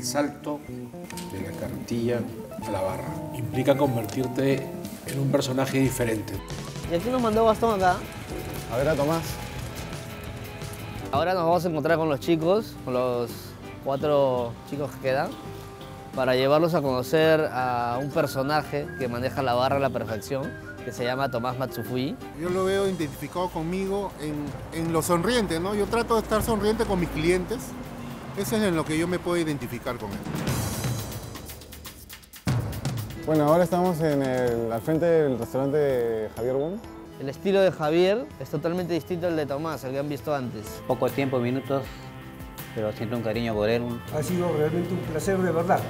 el salto de la carretilla a la barra. Implica convertirte en un personaje diferente. Y aquí nos mandó Gastón acá. A ver a Tomás. Ahora nos vamos a encontrar con los chicos, con los cuatro chicos que quedan, para llevarlos a conocer a un personaje que maneja la barra a la perfección, que se llama Tomás Matsufui. Yo lo veo identificado conmigo en, en lo sonriente, ¿no? Yo trato de estar sonriente con mis clientes. Eso es en lo que yo me puedo identificar con él. Bueno, ahora estamos en el, al frente del restaurante Javier Boom. El estilo de Javier es totalmente distinto al de Tomás, el que han visto antes. Poco tiempo, minutos, pero siento un cariño por él. Ha sido realmente un placer de verdad.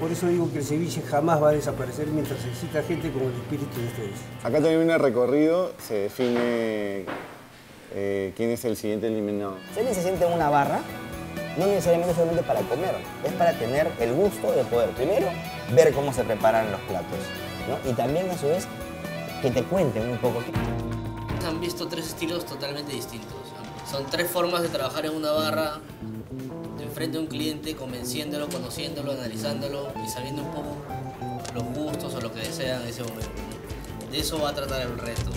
Por eso digo que el ceviche jamás va a desaparecer mientras exista gente con el espíritu de ustedes. Acá termina el recorrido, se define eh, quién es el siguiente eliminado. Alguien se siente en una barra, no necesariamente solamente para comer, es para tener el gusto de poder, primero, ver cómo se preparan los platos, ¿no? y también a su vez que te cuenten un poco. Han visto tres estilos totalmente distintos. Son tres formas de trabajar en una barra, enfrente a un cliente, convenciéndolo, conociéndolo, analizándolo y sabiendo un poco los gustos o lo que desean en ese momento. De eso va a tratar el resto.